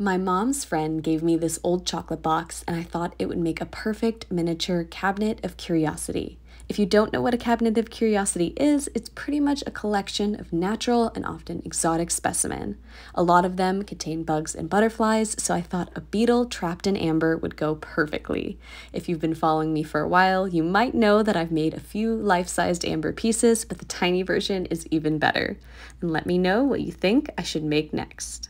My mom's friend gave me this old chocolate box, and I thought it would make a perfect miniature cabinet of curiosity. If you don't know what a cabinet of curiosity is, it's pretty much a collection of natural and often exotic specimen. A lot of them contain bugs and butterflies, so I thought a beetle trapped in amber would go perfectly. If you've been following me for a while, you might know that I've made a few life-sized amber pieces, but the tiny version is even better. And let me know what you think I should make next.